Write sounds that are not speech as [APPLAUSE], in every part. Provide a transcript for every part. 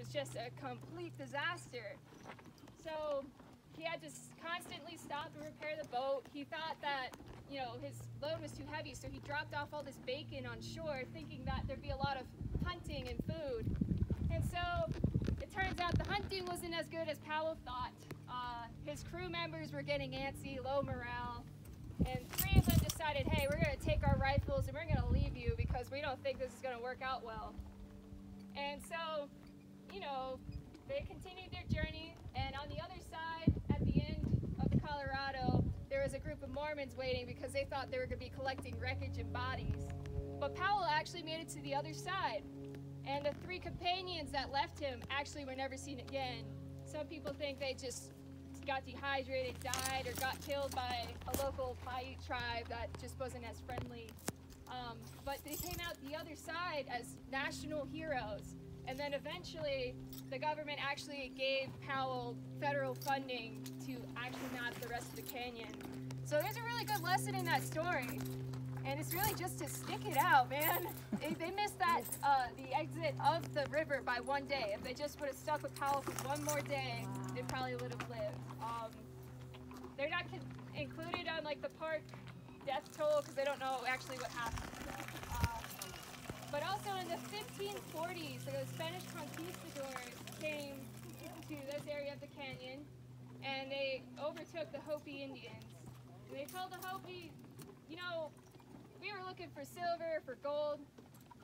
was just a complete disaster. So he had to constantly stop and repair the boat. He thought that, you know, his load was too heavy, so he dropped off all this bacon on shore, thinking that there'd be a lot of hunting and food. And so it turns out the hunting wasn't as good as Powell thought. Uh, his crew members were getting antsy, low morale, and three of them decided, hey, we're going to take our rifles and we're going to leave you because we don't think this is going to work out well. And so, you know, they continued their journey, and on the other side, at the end of the Colorado, there was a group of Mormons waiting because they thought they were going to be collecting wreckage and bodies. But Powell actually made it to the other side, and the three companions that left him actually were never seen again. Some people think they just got dehydrated, died, or got killed by a local Paiute tribe that just wasn't as friendly. Um, but they came out the other side as national heroes. And then eventually, the government actually gave Powell federal funding to actually map the rest of the canyon. So there's a really good lesson in that story. And it's really just to stick it out, man. [LAUGHS] They, they missed that, uh, the exit of the river by one day. If they just would have stuck with Powell for one more day, they probably would have lived. Um, they're not included on like the park death toll because they don't know actually what happened. Uh, but also in the 1540s, the Spanish conquistadors came to this area of the canyon and they overtook the Hopi Indians. And they told the Hopi, you know, we were looking for silver, for gold,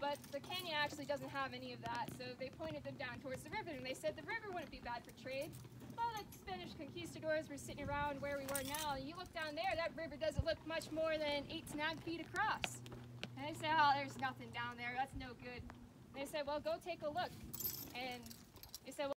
but the canyon actually doesn't have any of that. So they pointed them down towards the river and they said the river wouldn't be bad for trade. Well, the Spanish conquistadors were sitting around where we were now, and you look down there, that river doesn't look much more than eight to nine feet across. And they said, oh, there's nothing down there. That's no good. And they said, well, go take a look. And they said, well,